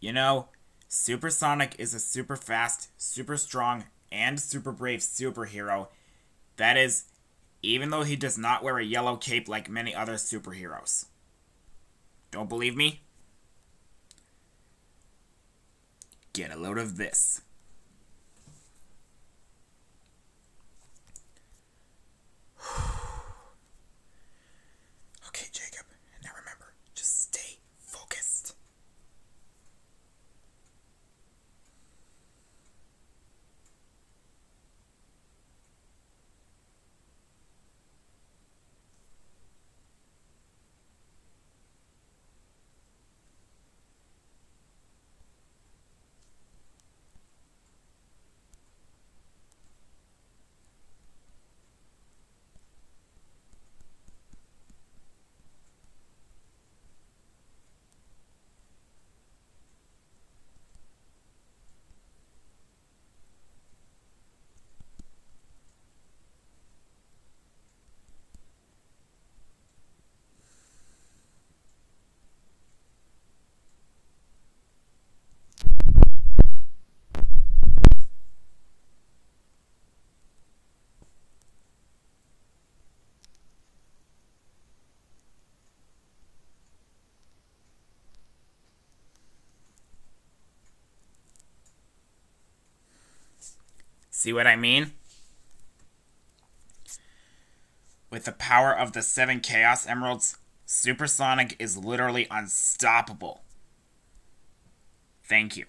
You know, Super Sonic is a super fast, super strong, and super brave superhero. That is, even though he does not wear a yellow cape like many other superheroes. Don't believe me? Get a load of this. See what I mean? With the power of the seven Chaos Emeralds, Super Sonic is literally unstoppable. Thank you.